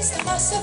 Isso é nossa